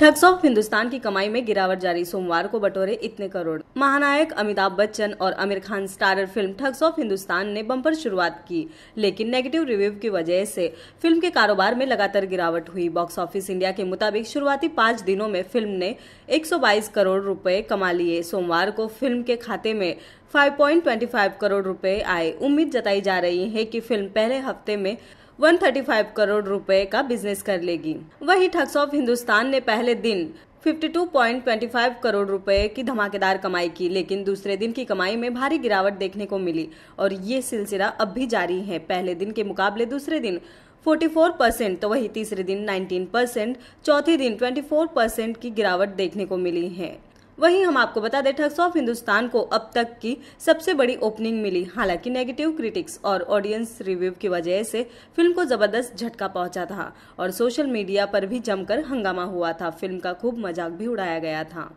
Thugs of Hindustan की कमाई में गिरावट जारी। सोमवार को बटोरे इतने करोड़। महानायक अमिताभ बच्चन और Aamir Khan starrer film Thugs of Hindustan ने बम्पर शुरुआत की, लेकिन नेगेटिव रिव्यू की वजह से फ़िल्म के कारोबार में लगातार गिरावट हुई। बॉक्स ऑफ़िस इंडिया के मुताबिक शुरुआती पाँच दिनों में फ़िल्म ने 122 करोड़ रुपए कमा लिए। सोमवार को फ़िल्म के खाते में 5.25 करोड़ रुपए आए। उम्मीद जताई जा रही है कि फ़िल्म पहले हफ़्ते में 135 करोड़ रुपए का बिज़नेस कर लेगी। वही ठग्स ऑफ़ हिंदुस्तान ने पहले दिन 52.25 करोड़ रुपए की धमाकेदार कमाई की, लेकिन दूसरे दिन की कमाई में भारी गिरावट देखने को मिली। और ये सिलसिला अब भी जारी है। पहले दिन के मुकाबले दूसरे दिन 44 परसेंट तो वही तीसरे दिन 19 परसेंट, चौथे दिन 24 परसेंट की गिरावट देखने को मिली है। वहीं हम आपको बता दें, ठग्स ऑफ़ हिंदुस्तान को अब तक की सबसे बड़ी ओपनिंग मिली। हालाँकि नेगेटिव क्रिटिक्स और ऑडियंस रिव्यू की वजह से फ़िल्म को ज़बरदस्त झटका पहुँचा था और सोशल मीडिया पर भी जमकर हंगामा हुआ था। फ़िल्म का खूब मज़ाक भी उड़ाया गया था।